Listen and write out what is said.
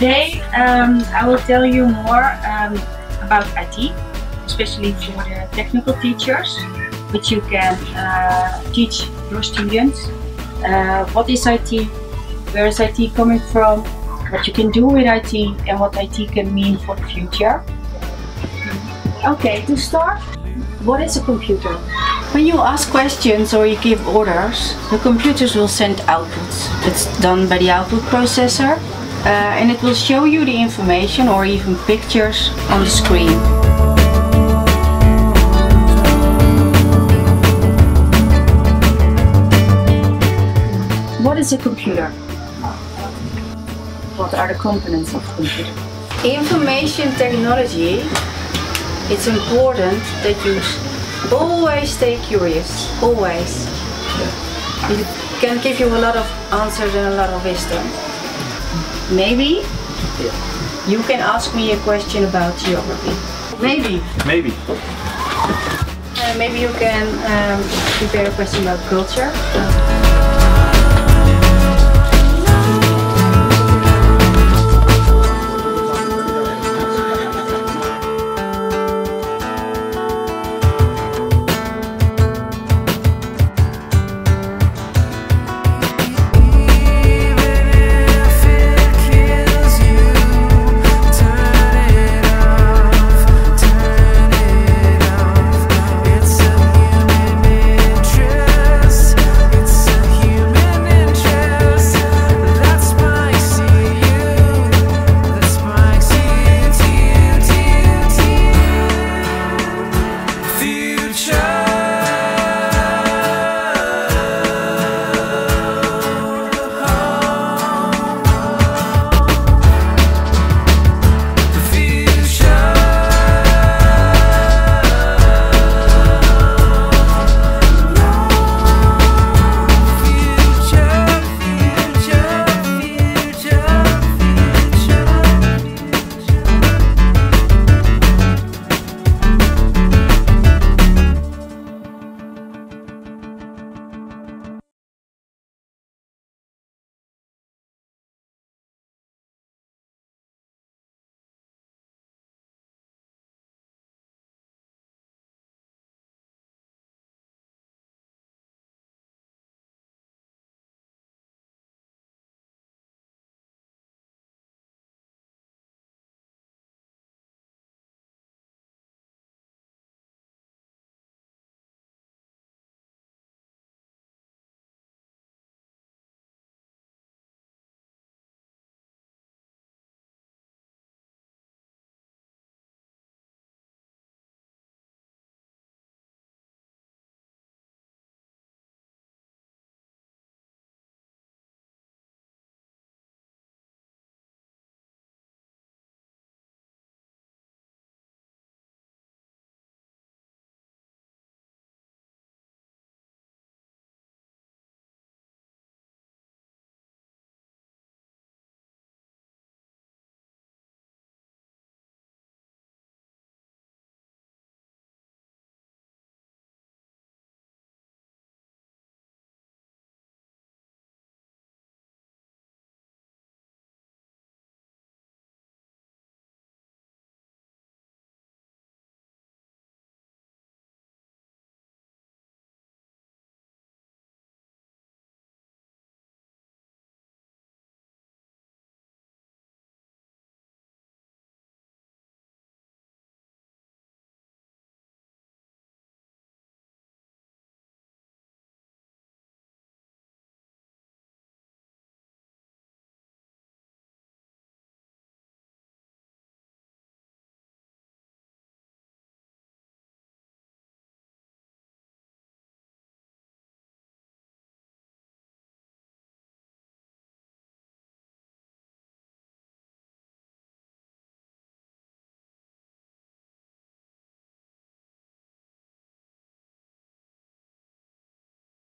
Today um, I will tell you more um, about IT, especially for the technical teachers, which you can uh, teach your students. Uh, what is IT, where is IT coming from, what you can do with IT and what IT can mean for the future. Okay, to start, what is a computer? When you ask questions or you give orders, the computers will send outputs. It's done by the output processor uh, and it will show you the information or even pictures on the screen. What is a computer? What are the components of a computer? Information technology, it's important that you always stay curious, always. It can give you a lot of answers and a lot of wisdom. Maybe yeah. you can ask me a question about geography. Maybe. Maybe. Uh, maybe you can um, prepare a question about culture.